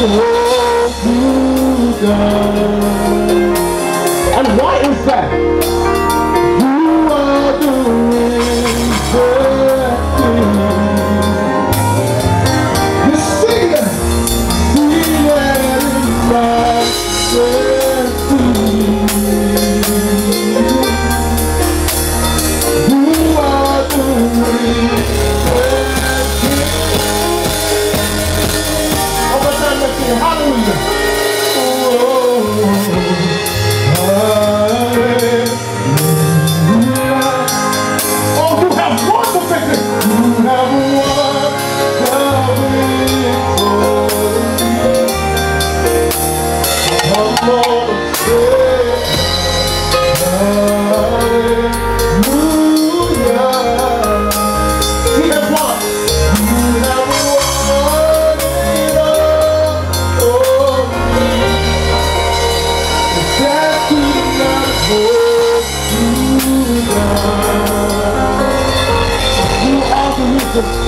And why is that? Yeah.